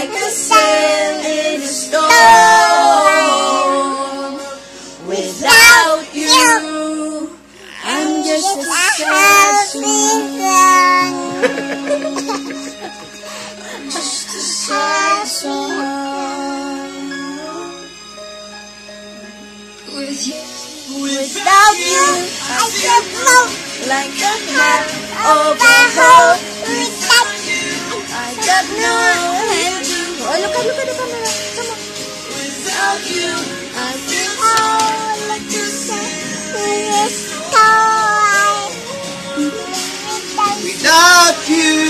like a sail in a storm. Without you, I'm just a sad song. just a sad song. With you, without you, I get float like a map of hope. Without you,